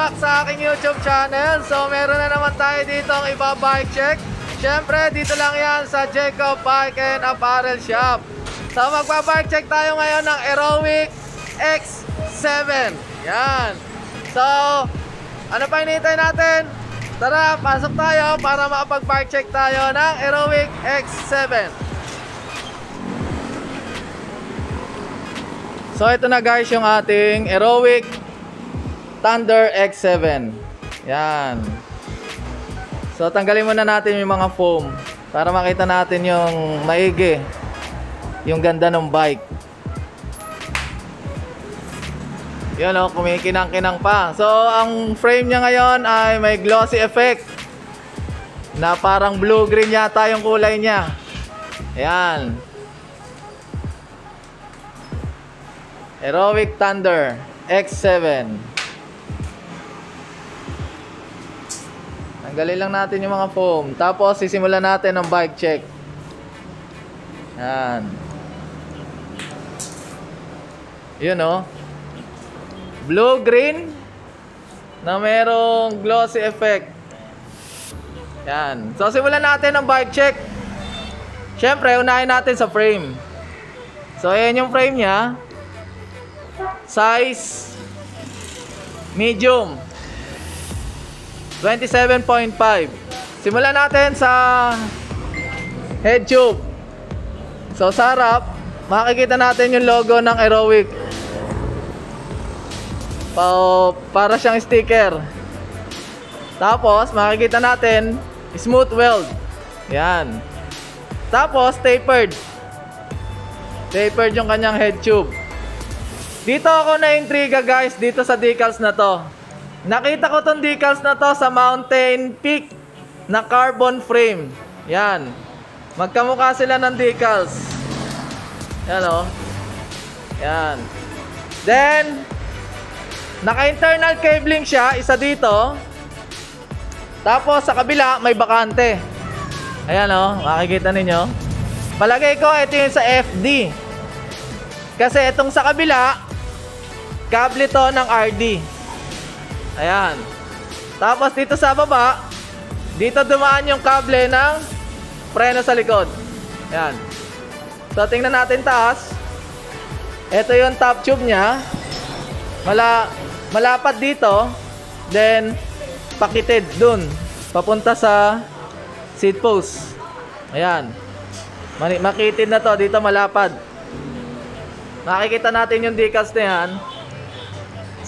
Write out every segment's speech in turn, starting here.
back sa aking YouTube channel. So meron na naman tayo dito ang iba bike check. Siyempre, dito lang yan sa Jacob Bike and Apparel Shop. So magpa-bike check tayo ngayon ng Aerowick X7. Yan. So, ano pa hinihintay natin? Tara, pasok tayo para makapag-bike check tayo ng Aerowick X7. So ito na guys yung ating Aerowick Thunder X7. Yan. So tanggalin muna natin yung mga foam para makita natin yung maigi. Yung ganda ng bike. Yun o, kumikinang-kinang pa. So ang frame niya ngayon ay may glossy effect. Na parang blue-green yata yung kulay niya. Ayan. Aerowick Thunder X7 Tanggalin lang natin yung mga foam. Tapos sisimulan natin ang bike check. Yan. Yun oh. Blue green Na merong glossy effect. Yan. So simulan natin ang bike check. Siyempre unahin natin sa frame. So ayan yung frame niya. Size medium 27.5 simulan natin sa head tube. So sa harap makikita natin yung logo ng Aerowick pa para siyang sticker. Tapos makikita natin smooth weld. Yan. Tapos tapered. Tapered yung kanyang head tube. Dito ako na-intriga guys dito sa decals na to. Nakita ko tong decals na to sa Mountain Peak na carbon frame. Yan. Magkamukha sila ng decals. Yan o. Oh. Yan. Then, naka-internal cabling siya, isa dito. Tapos sa kabila, may bakante. Ayan o, oh, makikita ninyo. Palagay ko, ito yung sa FD. Kasi itong sa kabila, Kable to ng RD. Ayan. Tapos dito sa baba, dito dumaan yung kable ng preno sa likod. Ayan. So tingnan natin taas. Ito yung top tube niya. Mala malapad dito. Then pakited dun. Papunta sa seat post. Ayan. Makitid na to. Dito malapad. Makikita natin yung decals na yan.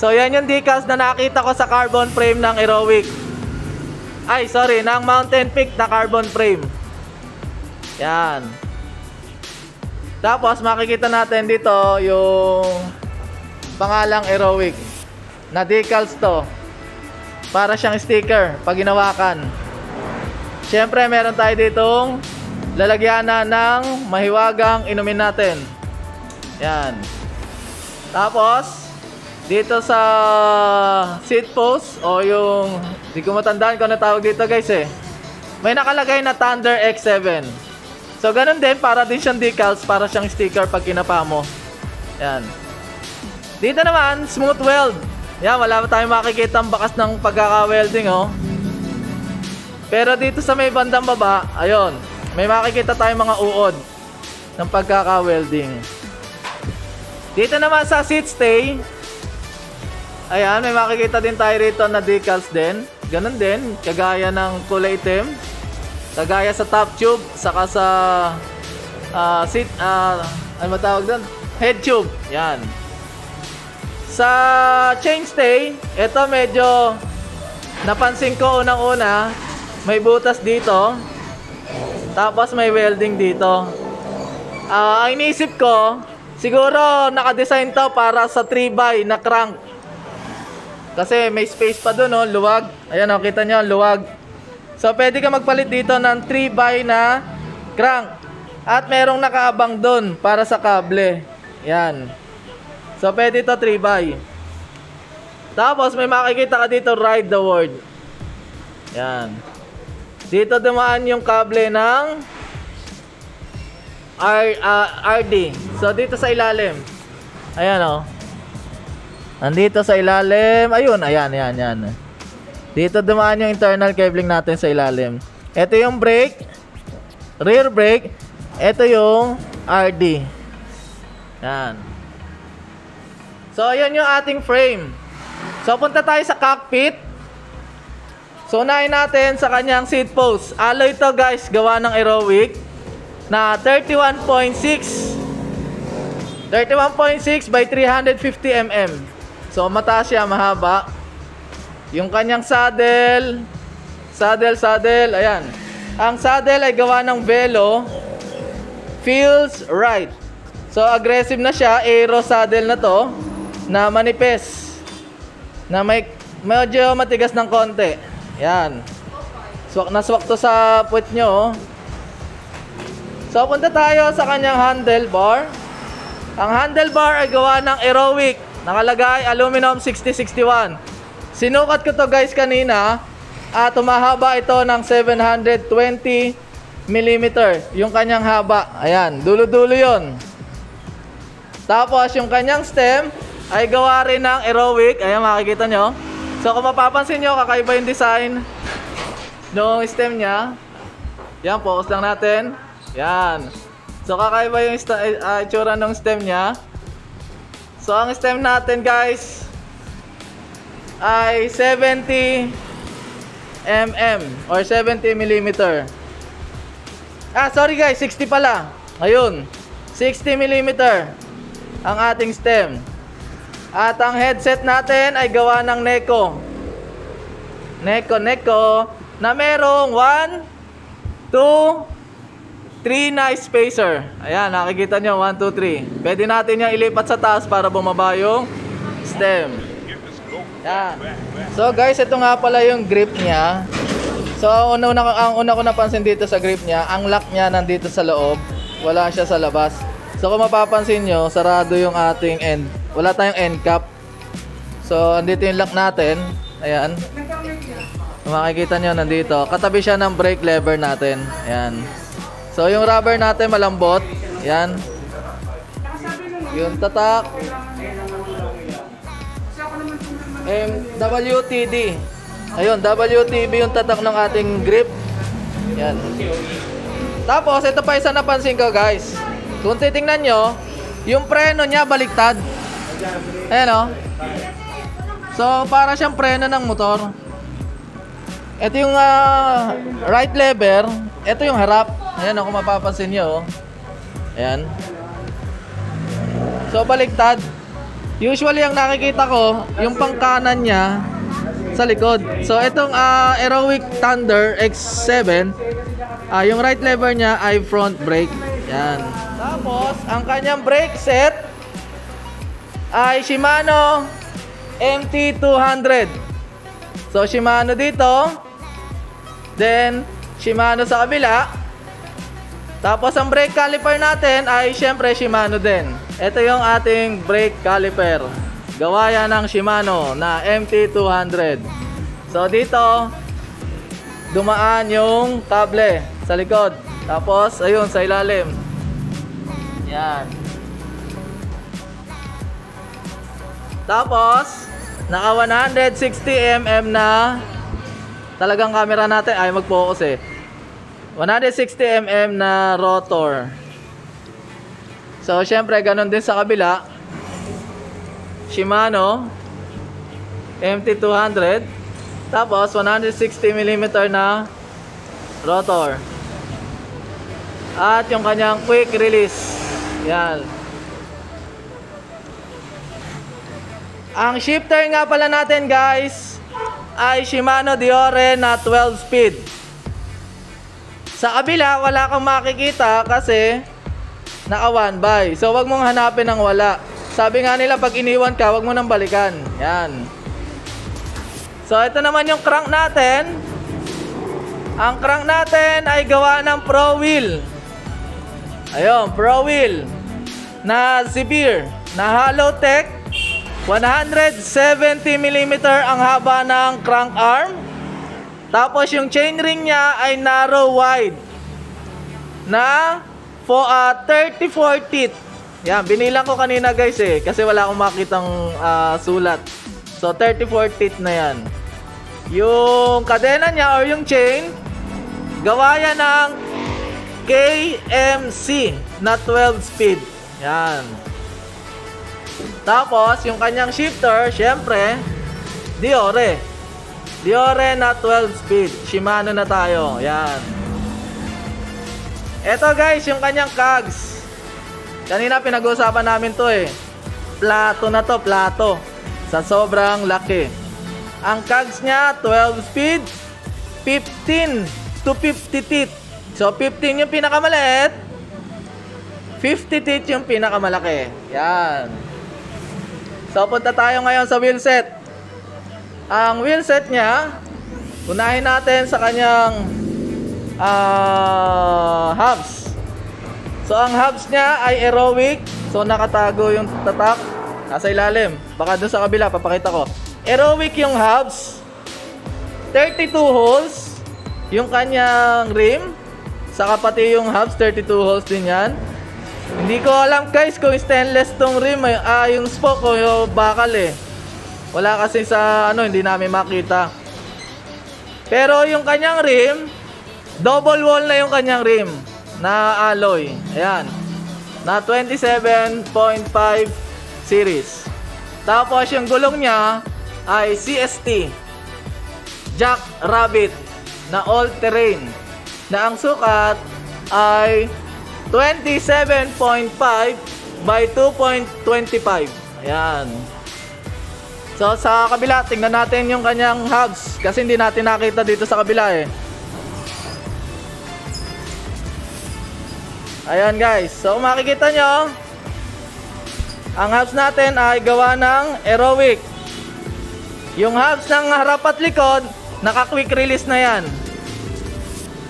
So yan yung decals na nakita ko sa carbon frame ng Aerowick. Ay, sorry, ng Mountain Peak na carbon frame. Yan. Tapos makikita natin dito yung pangalang Aerowick. Na decals to. Para siyang sticker pag ginawakan. Siyempre, meron tayo ditong lalagyanan ng mahiwagang inumin natin. Yan. Tapos, dito sa seat post o yung di ko matandaan kung ano tawag dito guys eh. May nakalagay na Thunder X7 so ganun din para din siyang decals para siyang sticker pag kinapa mo. Yan. Dito naman smooth weld. Yan wala pa tayong makikita ang bakas ng pagkaka-welding oh. Pero dito sa may bandang baba ayun may makikita tayong mga uod ng pagkaka-welding. Dito naman sa seat stay Ayan, may makikita din tayo rito na decals din. Ganun din, kagaya ng kulay itim. Kagaya sa top tube, saka sa uh, seat, uh, ano matawag doon? Head tube. Yan. Sa chainstay, ito medyo napansin ko unang-una, may butas dito. Tapos may welding dito. Uh, ang inisip ko, siguro naka-design to para sa 3x na crank. Kasi may space pa doon, oh, luwag. Ayan, oh, kita nyo, luwag. So, pwede ka magpalit dito ng 3x na crank. At merong nakaabang doon para sa kable. Yan. So, pwede ito 3x. Tapos, may makikita ka dito, ride the world. Yan. Dito dumaan yung kable ng R, uh, RD. So, dito sa ilalim. Ayan, oh. Nandito sa ilalim. Ayun, ayan, ayan, ayan. Dito dumaan yung internal cabling natin sa ilalim. Ito yung brake. Rear brake. Ito yung RD. Yan. So, ayan yung ating frame. So, punta tayo sa cockpit. So, unahin natin sa kanyang seat post. Alloy to guys, gawa ng Aerowick na 31.6 31.6 by 350 mm. So, mataas siya, mahaba. Yung kanyang saddle, saddle, saddle, ayan. Ang saddle ay gawa ng velo, feels right. So, aggressive na siya, aero saddle na to, na manipes. Na may, medyo matigas ng konti. Yan. Swak na swak to sa puwet nyo. oh. So, punta tayo sa kanyang handlebar. Ang handlebar ay gawa ng Aerowick. Nakalagay aluminum 6061. Sinukat ko to guys kanina. At tumahaba ito ng 720 mm. Yung kanyang haba. Ayan, dulo-dulo yon. Tapos yung kanyang stem ay gawa rin ng Aerowick. Ayan, makikita nyo. So kung mapapansin nyo, kakaiba yung design ng stem niya. Yan, focus lang natin. Yan. So kakaiba yung uh, itsura ng stem niya. So ang stem natin guys ay 70 mm or 70 mm. Ah, sorry guys, 60 pala. Ayun. 60 mm ang ating stem. At ang headset natin ay gawa ng Neko. Neko, Neko na merong 1 2 3 na spacer. Ayan, nakikita nyo, 1, 2, 3. Pwede natin yung ilipat sa taas para bumaba yung stem. Yan. So guys, ito nga pala yung grip niya. So una, una, ang una ko napansin dito sa grip niya, ang lock niya nandito sa loob. Wala siya sa labas. So kung mapapansin nyo, sarado yung ating end. Wala tayong end cap. So andito yung lock natin. Ayan. Makikita nyo, nandito. Katabi siya ng brake lever natin. Ayan. So yung rubber natin malambot. Ayan. Yung tatak. WTD. Ayun, WTB yung tatak ng ating grip. Yan. Tapos, ito pa isa napansin ko, guys. Kung titingnan nyo, yung preno niya baliktad. Ayan, oh. So, para siyang preno ng motor. Ito yung ah, right lever. Ito yung harap. Ayan, kung mapapansin nyo, oh. Ayan. So, baliktad. Usually, ang nakikita ko, yung pangkanan niya, sa likod. So itong uh, Aerowick Thunder X7, ah yung right lever niya ay front brake. Yan. Tapos ang kanyang brake set ay Shimano MT200. So Shimano dito. Then Shimano sa kabila. Tapos ang brake caliper natin ay syempre Shimano din. Ito yung ating brake caliper. Gawa yan ng Shimano na MT200. So dito, dumaan yung kable sa likod. Tapos, ayun, sa ilalim. Yan. Tapos, naka 160 mm na talagang camera natin ay mag-focus eh. 160 mm na rotor. So, syempre, ganun din sa kabila. Shimano MT200 tapos 160 mm na rotor. At yung kanyang quick release. Yan. Ang shifter nga pala natin guys ay Shimano Diore na 12 speed sa kabila wala kang makikita kasi naka one by so wag mong hanapin ng wala sabi nga nila pag iniwan ka, wag mo nang balikan. Yan. So ito naman yung crank natin. Ang crank natin ay gawa ng Pro Wheel. Ayun, Pro Wheel. Na Zibir. Na Hollow Tech. 170mm ang haba ng crank arm. Tapos yung chainring niya ay narrow wide. Na for uh, 34 teeth. Yan, binilang ko kanina guys eh. Kasi wala akong makitang ah, sulat. So, 34 teeth na yan. Yung kadena niya or yung chain, gawa yan ng KMC na 12 speed. Yan. Tapos, yung kanyang shifter, syempre, Diore. Diore na 12 speed. Shimano na tayo. Yan. Ito guys, yung kanyang cogs. Kanina pinag-uusapan namin to eh. Plato na to, plato. Sa sobrang laki. Ang cogs niya, 12 speed, 15 to 50 teeth. So, 15 yung pinakamaliit, 50 teeth yung pinakamalaki. Yan. So, punta tayo ngayon sa wheel set. Ang wheel set niya, unahin natin sa kanyang ah hubs. So, ang hubs niya ay aerobic. So, nakatago yung tatak. Nasa ilalim. Baka doon sa kabila, papakita ko. Aerobic yung hubs. 32 holes. Yung kanyang rim. Saka pati yung hubs, 32 holes din yan. Hindi ko alam guys kung stainless tong rim. ay- Ah, yung spoke o yung bakal eh. Wala kasi sa ano, hindi namin makita. Pero yung kanyang rim, double wall na yung kanyang rim na alloy. Ayan. Na 27.5 series. Tapos yung gulong niya ay CST. Jack Rabbit na all terrain. Na ang sukat ay 27.5 by 2.25. Ayan. So sa kabila, tingnan natin yung kanyang hubs kasi hindi natin nakita dito sa kabila eh. Ayan guys, so makikita nyo, ang hubs natin ay gawa ng aerobic. Yung hubs ng harap at likod, naka quick release na yan.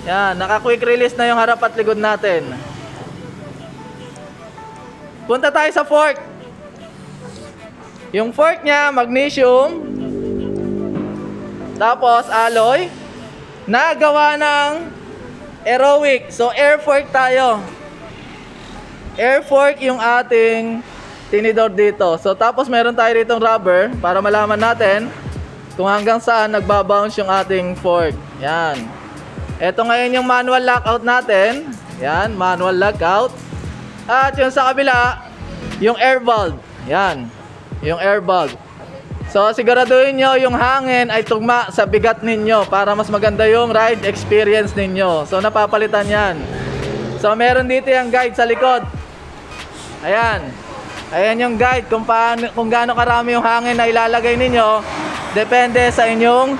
Yan, naka quick release na yung harap at likod natin. Punta tayo sa fork. Yung fork niya, magnesium. Tapos alloy. Nagawa ng aerobic. So air fork tayo. Air fork yung ating tinidor dito. So tapos meron tayo ditong rubber para malaman natin kung hanggang saan nagbabounce yung ating fork. Yan. Ito ngayon yung manual lockout natin. Yan, manual lockout. At yung sa kabila, yung air valve. Yan. Yung air valve. So siguraduhin nyo yung hangin ay tugma sa bigat ninyo para mas maganda yung ride experience ninyo. So napapalitan yan. So meron dito yung guide sa likod. Ayan. Ayan yung guide kung paano kung gaano karami yung hangin na ilalagay ninyo depende sa inyong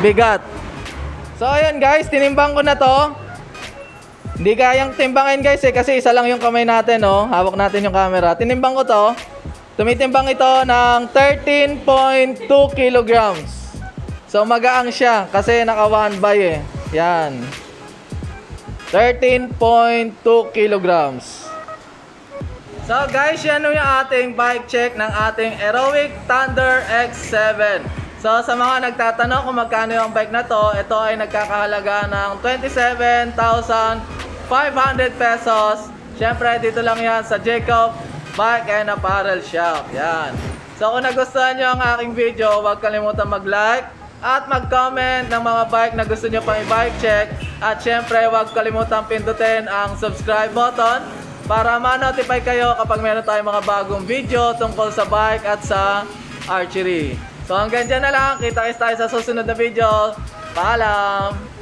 bigat. So ayan guys, tinimbang ko na to. Hindi kayang timbangin guys eh kasi isa lang yung kamay natin no. Hawak natin yung camera. Tinimbang ko to. Tumitimbang ito ng 13.2 kilograms. So magaang siya kasi naka 1 by eh. Yan. 13.2 kilograms. So guys, yan yung ating bike check ng ating Aerowick Thunder X7. So sa mga nagtatanong kung magkano yung bike na to, ito ay nagkakahalaga ng 27,500 pesos. Siyempre, dito lang yan sa Jacob Bike and Apparel Shop. Yan. So kung nagustuhan nyo ang aking video, huwag kalimutan mag-like at mag-comment ng mga bike na gusto nyo pang i-bike check. At syempre, huwag kalimutan pindutin ang subscribe button para ma-notify kayo kapag meron tayong mga bagong video tungkol sa bike at sa archery. So hanggang dyan na lang. Kita-kits tayo sa susunod na video. Paalam!